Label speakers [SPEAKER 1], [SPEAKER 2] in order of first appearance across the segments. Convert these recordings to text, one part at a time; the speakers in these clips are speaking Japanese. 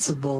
[SPEAKER 1] Principle.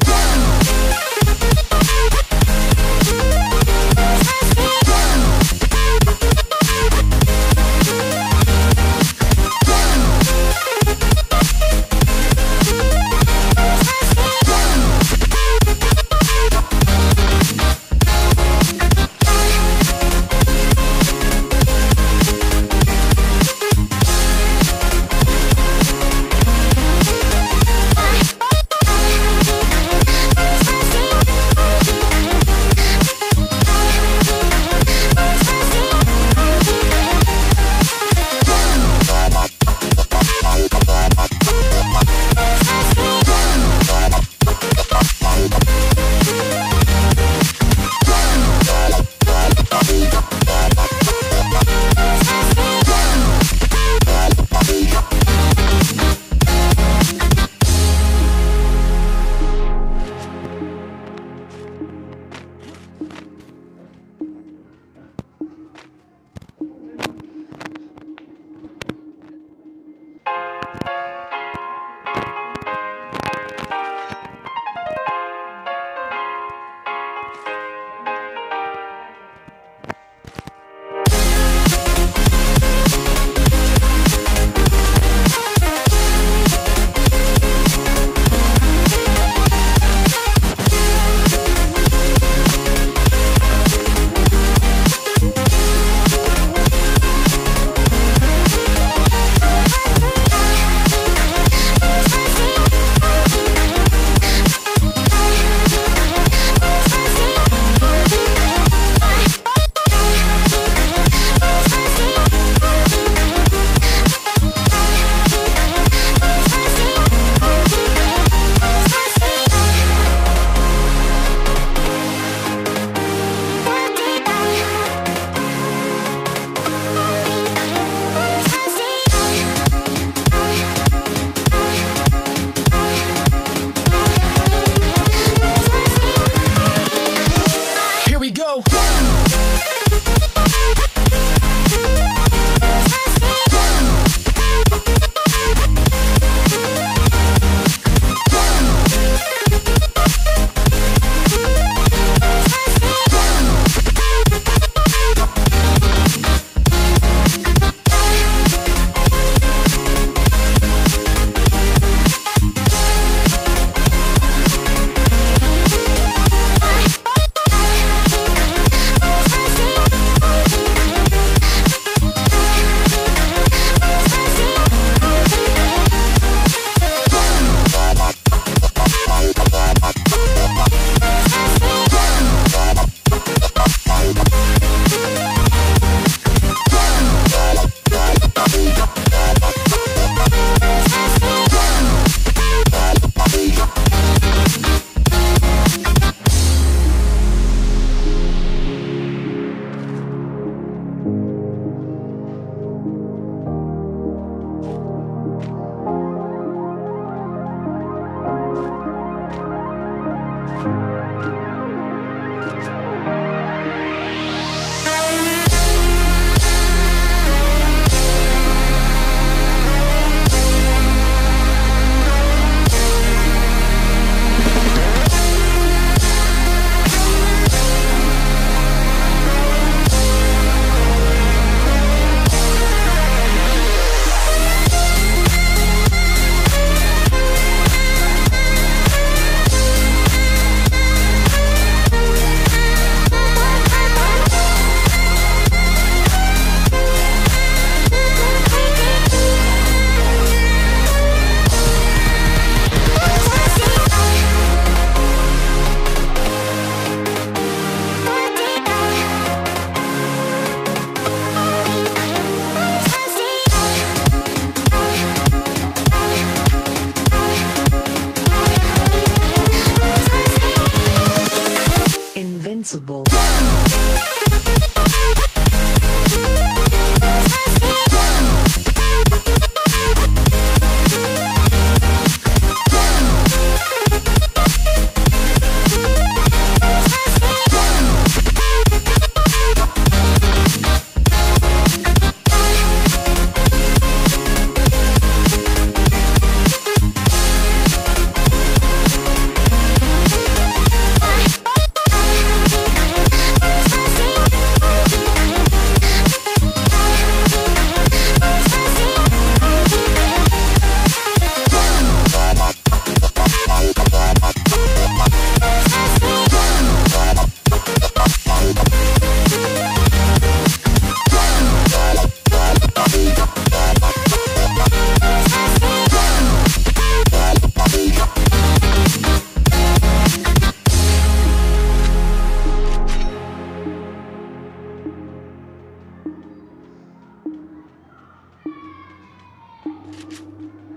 [SPEAKER 1] うん。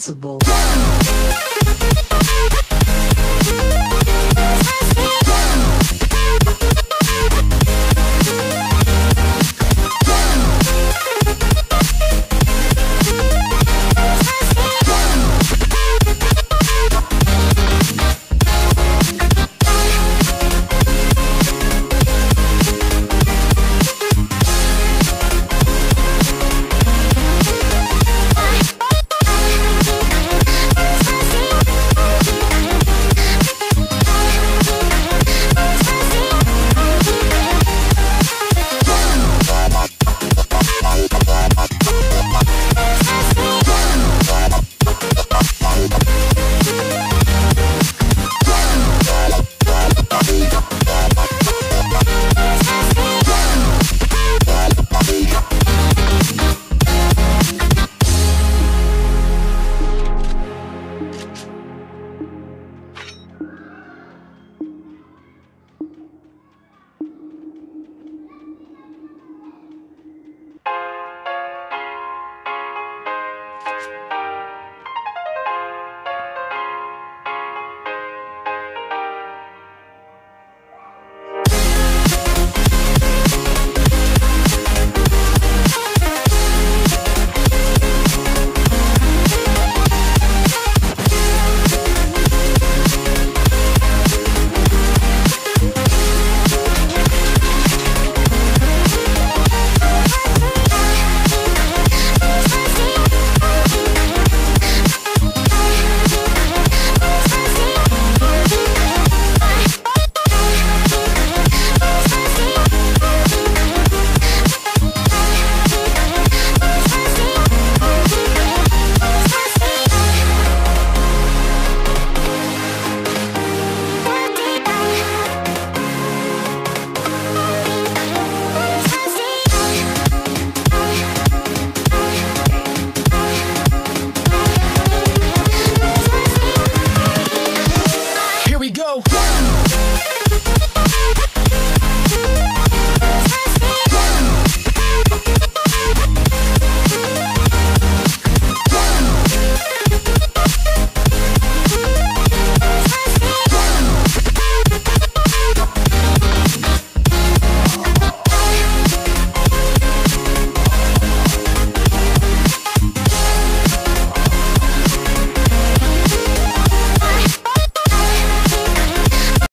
[SPEAKER 1] principle